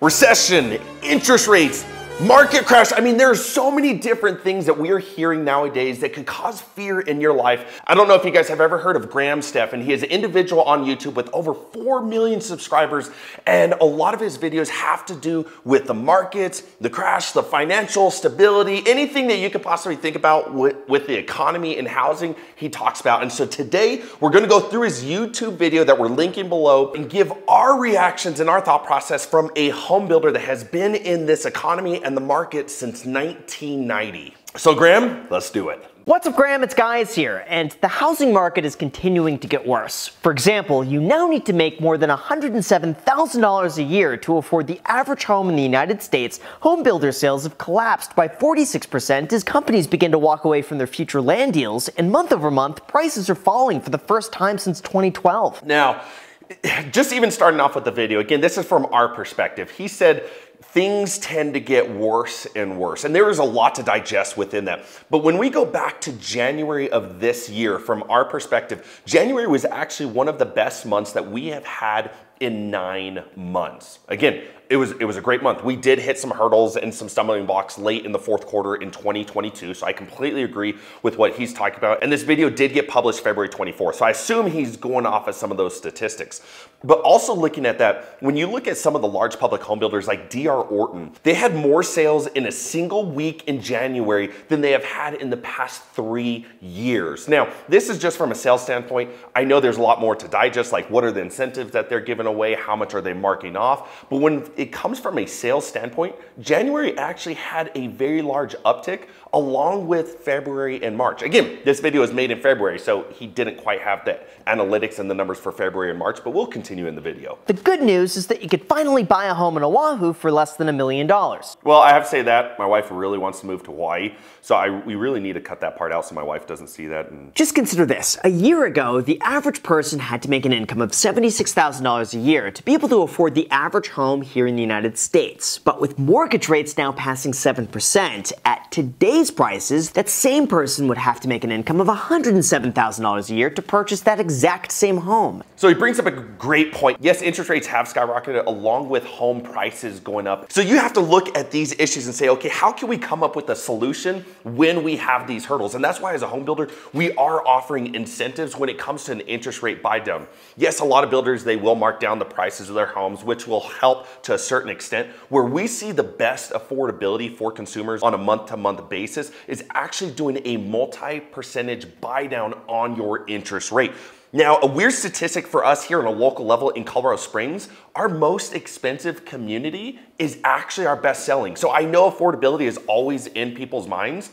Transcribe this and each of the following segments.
recession, interest rates, Market crash. I mean, there are so many different things that we are hearing nowadays that can cause fear in your life. I don't know if you guys have ever heard of Graham Stephan. He is an individual on YouTube with over 4 million subscribers, and a lot of his videos have to do with the markets, the crash, the financial stability, anything that you could possibly think about with, with the economy and housing, he talks about. And so today, we're gonna go through his YouTube video that we're linking below and give our reactions and our thought process from a home builder that has been in this economy and the market since 1990. So Graham, let's do it. What's up Graham, it's Guys here, and the housing market is continuing to get worse. For example, you now need to make more than $107,000 a year to afford the average home in the United States. Home builder sales have collapsed by 46% as companies begin to walk away from their future land deals, and month over month, prices are falling for the first time since 2012. Now, just even starting off with the video, again, this is from our perspective. He said, things tend to get worse and worse. And there is a lot to digest within that. But when we go back to January of this year, from our perspective, January was actually one of the best months that we have had in nine months. Again, it was it was a great month. We did hit some hurdles and some stumbling blocks late in the fourth quarter in 2022. So I completely agree with what he's talking about. And this video did get published February 24th. So I assume he's going off of some of those statistics. But also looking at that, when you look at some of the large public home builders like DR Horton, they had more sales in a single week in January than they have had in the past three years. Now, this is just from a sales standpoint. I know there's a lot more to digest, like what are the incentives that they're giving away? How much are they marking off? But when it comes from a sales standpoint, January actually had a very large uptick along with February and March. Again, this video is made in February, so he didn't quite have the analytics and the numbers for February and March, but we'll continue in the video. The good news is that you could finally buy a home in Oahu for less than a million dollars. Well, I have to say that my wife really wants to move to Hawaii, so I, we really need to cut that part out so my wife doesn't see that. And... Just consider this. A year ago, the average person had to make an income of $76,000 a year to be able to afford the average home here in the United States. But with mortgage rates now passing 7%, at today's prices, that same person would have to make an income of $107,000 a year to purchase that exact same home. So he brings up a great point. Yes, interest rates have skyrocketed along with home prices going up. So you have to look at these issues and say, okay, how can we come up with a solution when we have these hurdles? And that's why as a home builder, we are offering incentives when it comes to an interest rate buy down. Yes, a lot of builders, they will mark down the prices of their homes, which will help to certain extent. Where we see the best affordability for consumers on a month to month basis is actually doing a multi percentage buy down on your interest rate. Now, a weird statistic for us here on a local level in Colorado Springs, our most expensive community is actually our best selling. So I know affordability is always in people's minds,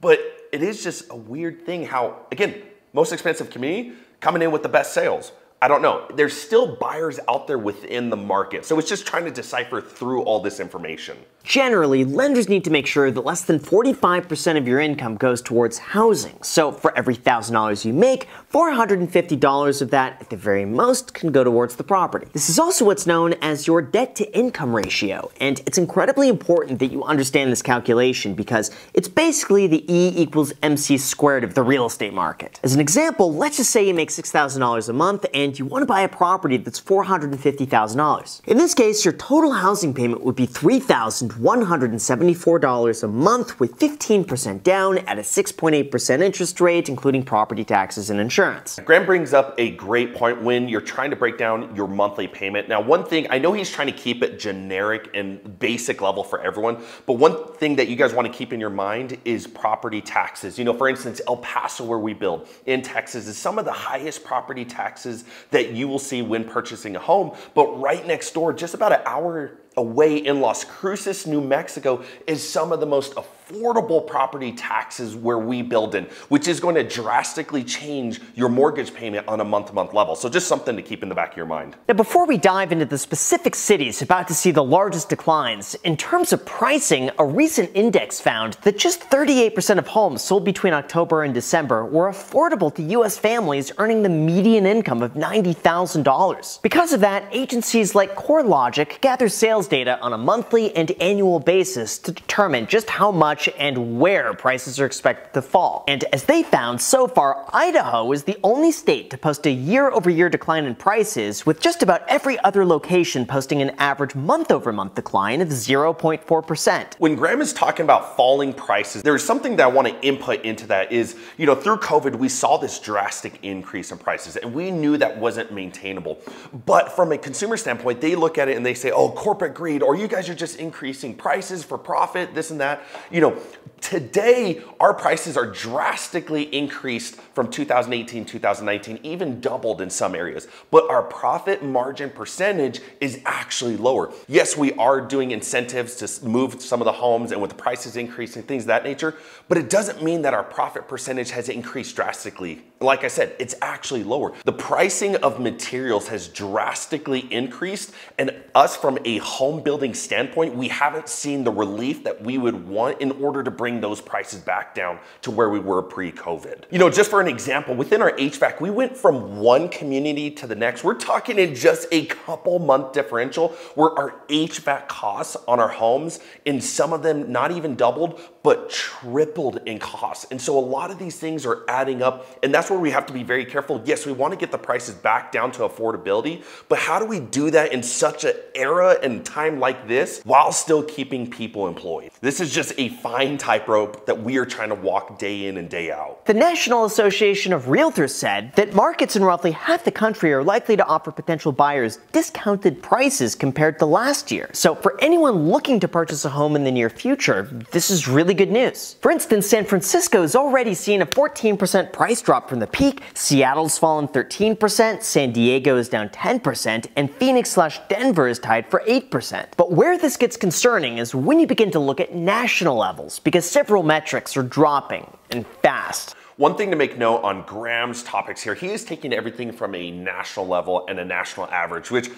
but it is just a weird thing how, again, most expensive community coming in with the best sales. I don't know. There's still buyers out there within the market. So it's just trying to decipher through all this information. Generally, lenders need to make sure that less than 45% of your income goes towards housing. So for every $1,000 you make, $450 of that, at the very most, can go towards the property. This is also what's known as your debt to income ratio. And it's incredibly important that you understand this calculation because it's basically the E equals MC squared of the real estate market. As an example, let's just say you make $6,000 a month and you want to buy a property that's $450,000. In this case, your total housing payment would be 3000 $174 a month with 15% down at a 6.8% interest rate, including property taxes and insurance. Graham brings up a great point when you're trying to break down your monthly payment. Now, one thing, I know he's trying to keep it generic and basic level for everyone, but one thing that you guys want to keep in your mind is property taxes. You know, for instance, El Paso, where we build in Texas, is some of the highest property taxes that you will see when purchasing a home, but right next door, just about an hour away in Las Cruces, New Mexico, is some of the most affordable affordable property taxes where we build in, which is going to drastically change your mortgage payment on a month-to-month level. So just something to keep in the back of your mind. Now, before we dive into the specific cities about to see the largest declines, in terms of pricing, a recent index found that just 38% of homes sold between October and December were affordable to U.S. families earning the median income of $90,000. Because of that, agencies like CoreLogic gather sales data on a monthly and annual basis to determine just how much and where prices are expected to fall. And as they found, so far, Idaho is the only state to post a year over year decline in prices, with just about every other location posting an average month over month decline of 0.4%. When Graham is talking about falling prices, there's something that I want to input into that is, you know, through COVID, we saw this drastic increase in prices and we knew that wasn't maintainable. But from a consumer standpoint, they look at it and they say, oh, corporate greed, or you guys are just increasing prices for profit, this and that. You know, deal today our prices are drastically increased from 2018, 2019, even doubled in some areas. But our profit margin percentage is actually lower. Yes, we are doing incentives to move some of the homes and with the prices increasing, things of that nature, but it doesn't mean that our profit percentage has increased drastically. Like I said, it's actually lower. The pricing of materials has drastically increased, and us from a home building standpoint, we haven't seen the relief that we would want in order to bring those prices back down to where we were pre-COVID. You know, just for an example, within our HVAC, we went from one community to the next. We're talking in just a couple month differential where our HVAC costs on our homes, in some of them not even doubled, but tripled in cost. And so a lot of these things are adding up, and that's where we have to be very careful. Yes, we want to get the prices back down to affordability, but how do we do that in such an era and time like this while still keeping people employed? This is just a fine tightrope that we are trying to walk day in and day out. The National Association of Realtors said that markets in roughly half the country are likely to offer potential buyers discounted prices compared to last year. So for anyone looking to purchase a home in the near future, this is really good news. For instance, San Francisco has already seen a 14% price drop from the peak, Seattle's fallen 13%, San Diego is down 10%, and Phoenix slash Denver is tied for 8%. But where this gets concerning is when you begin to look at national levels, because several metrics are dropping, and fast. One thing to make note on Graham's topics here, he is taking everything from a national level and a national average, which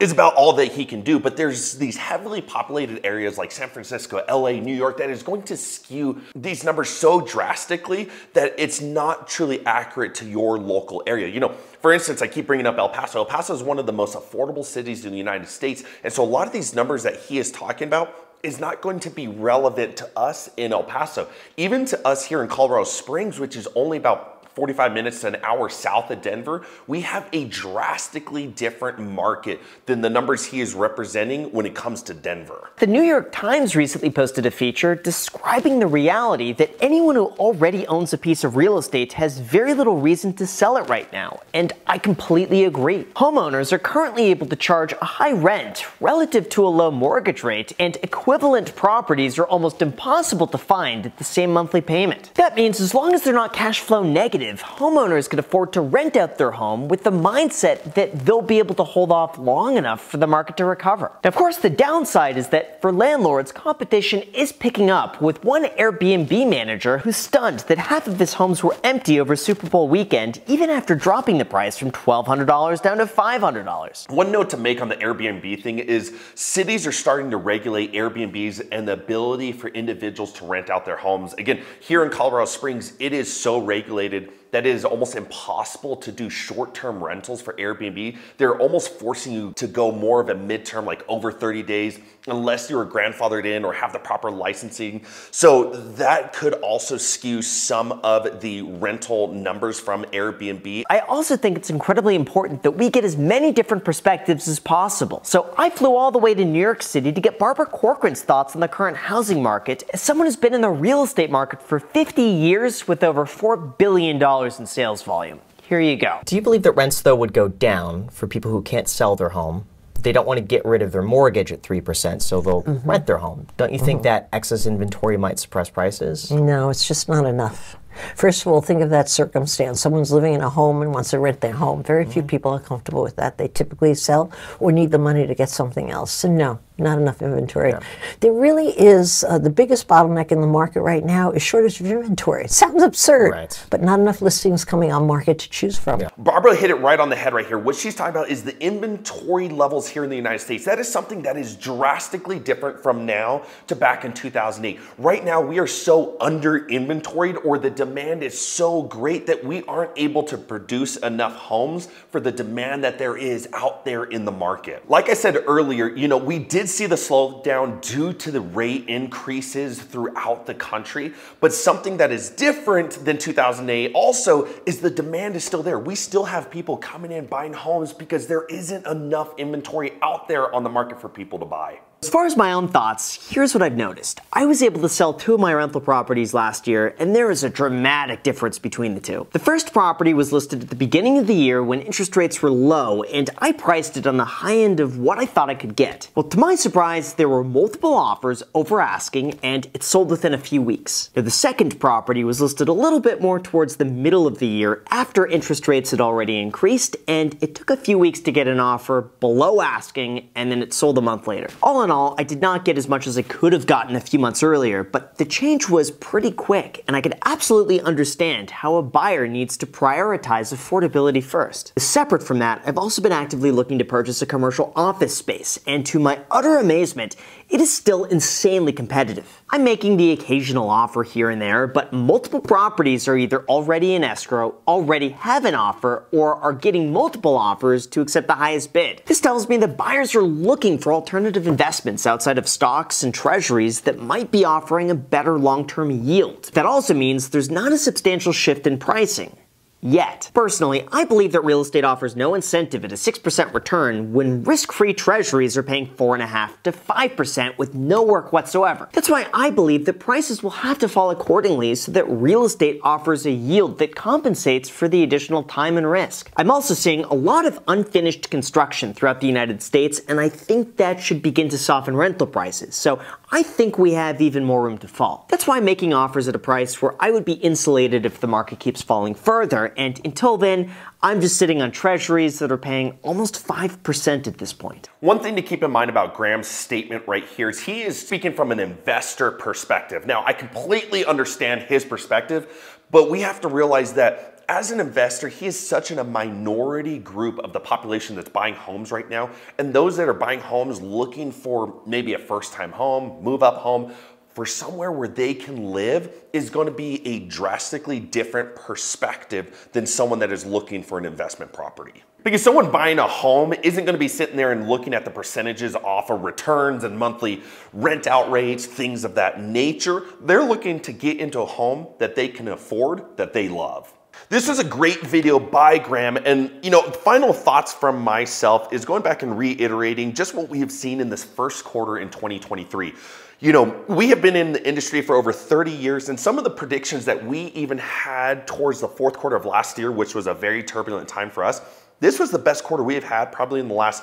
is about all that he can do. But there's these heavily populated areas like San Francisco, LA, New York that is going to skew these numbers so drastically that it's not truly accurate to your local area. You know, for instance, I keep bringing up El Paso. El Paso is one of the most affordable cities in the United States. And so a lot of these numbers that he is talking about is not going to be relevant to us in El Paso. Even to us here in Colorado Springs, which is only about 45 minutes to an hour south of Denver, we have a drastically different market than the numbers he is representing when it comes to Denver. The New York Times recently posted a feature describing the reality that anyone who already owns a piece of real estate has very little reason to sell it right now. And I completely agree. Homeowners are currently able to charge a high rent relative to a low mortgage rate, and equivalent properties are almost impossible to find at the same monthly payment. That means as long as they're not cash flow negative, homeowners can afford to rent out their home with the mindset that they'll be able to hold off long enough for the market to recover. Now, of course, the downside is that for landlords, competition is picking up, with one Airbnb manager who's stunned that half of his homes were empty over Super Bowl weekend, even after dropping the price from $1,200 down to $500. One note to make on the Airbnb thing is cities are starting to regulate Airbnbs and the ability for individuals to rent out their homes. Again, here in Colorado Springs, it is so regulated that it is almost impossible to do short-term rentals for Airbnb. They're almost forcing you to go more of a midterm, like over 30 days, unless you're grandfathered in or have the proper licensing. So that could also skew some of the rental numbers from Airbnb. I also think it's incredibly important that we get as many different perspectives as possible. So I flew all the way to New York City to get Barbara Corcoran's thoughts on the current housing market as someone who's been in the real estate market for 50 years with over $4 billion in sales volume. Here you go. Do you believe that rents, though, would go down for people who can't sell their home? They don't want to get rid of their mortgage at 3%, so they'll mm-hmm. rent their home. Don't you mm-hmm. think that excess inventory might suppress prices? No, it's just not enough. First of all, think of that circumstance. Someone's living in a home and wants to rent their home. Very mm-hmm. few people are comfortable with that. They typically sell or need the money to get something else. So, no, not enough inventory. Yeah. There really is uh, the biggest bottleneck in the market right now is shortage of inventory. It sounds absurd, right. but not enough listings coming on market to choose from. Yeah. Barbara hit it right on the head right here. What she's talking about is the inventory levels here in the United States. That is something that is drastically different from now to back in 2008. Right now, we are so under inventoried or the demand is so great that we aren't able to produce enough homes for the demand that there is out there in the market. Like I said earlier, you know, we did did see the slowdown due to the rate increases throughout the country, but something that is different than 2008 also is the demand is still there. We still have people coming in buying homes because there isn't enough inventory out there on the market for people to buy. As far as my own thoughts, here's what I've noticed. I was able to sell two of my rental properties last year, and there is a dramatic difference between the two. The first property was listed at the beginning of the year when interest rates were low, and I priced it on the high end of what I thought I could get. Well, to my surprise, there were multiple offers over asking, and it sold within a few weeks. Now, the second property was listed a little bit more towards the middle of the year after interest rates had already increased, and it took a few weeks to get an offer below asking, and then it sold a month later. All in in all, I did not get as much as I could have gotten a few months earlier, but the change was pretty quick, and I could absolutely understand how a buyer needs to prioritize affordability first. Separate from that, I've also been actively looking to purchase a commercial office space, and to my utter amazement, it is still insanely competitive. I'm making the occasional offer here and there, but multiple properties are either already in escrow, already have an offer, or are getting multiple offers to accept the highest bid. This tells me that buyers are looking for alternative investments outside of stocks and treasuries that might be offering a better long-term yield. That also means there's not a substantial shift in pricing yet. Personally, I believe that real estate offers no incentive at a 6% return when risk-free treasuries are paying 4.5 to 5% with no work whatsoever. That's why I believe that prices will have to fall accordingly so that real estate offers a yield that compensates for the additional time and risk. I'm also seeing a lot of unfinished construction throughout the United States, and I think that should begin to soften rental prices. So I think we have even more room to fall. That's why making offers at a price where I would be insulated if the market keeps falling further and until then, I'm just sitting on treasuries that are paying almost 5% at this point. One thing to keep in mind about Graham's statement right here is he is speaking from an investor perspective. Now, I completely understand his perspective, but we have to realize that as an investor, he is such in a minority group of the population that's buying homes right now. And those that are buying homes looking for maybe a first time home, move up home, for somewhere where they can live is going to be a drastically different perspective than someone that is looking for an investment property. Because someone buying a home isn't going to be sitting there and looking at the percentages off of returns and monthly rent out rates, things of that nature. They're looking to get into a home that they can afford, that they love. This was a great video by Graham and you know, final thoughts from myself is going back and reiterating just what we have seen in this first quarter in 2023. You know, we have been in the industry for over 30 years, and some of the predictions that we even had towards the fourth quarter of last year, which was a very turbulent time for us, this was the best quarter we have had probably in the last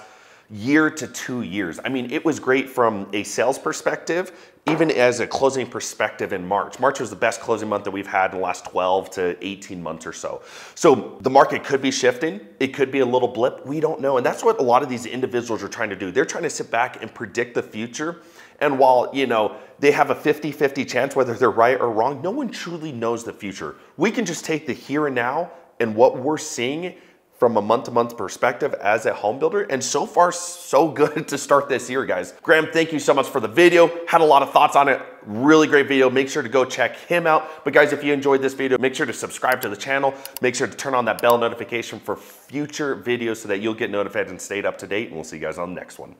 year to two years. I mean, it was great from a sales perspective, even as a closing perspective in March. March was the best closing month that we've had in the last 12 to 18 months or so. So the market could be shifting. It could be a little blip. We don't know. And that's what a lot of these individuals are trying to do. They're trying to sit back and predict the future. And while, you know, they have a 50-50 chance whether they're right or wrong, no one truly knows the future. We can just take the here and now and what we're seeing from a month-to-month perspective as a home builder. And so far, so good to start this year, guys. Graham, thank you so much for the video. Had a lot of thoughts on it. Really great video. Make sure to go check him out. But guys, if you enjoyed this video, make sure to subscribe to the channel. Make sure to turn on that bell notification for future videos so that you'll get notified and stay up to date. And we'll see you guys on the next one.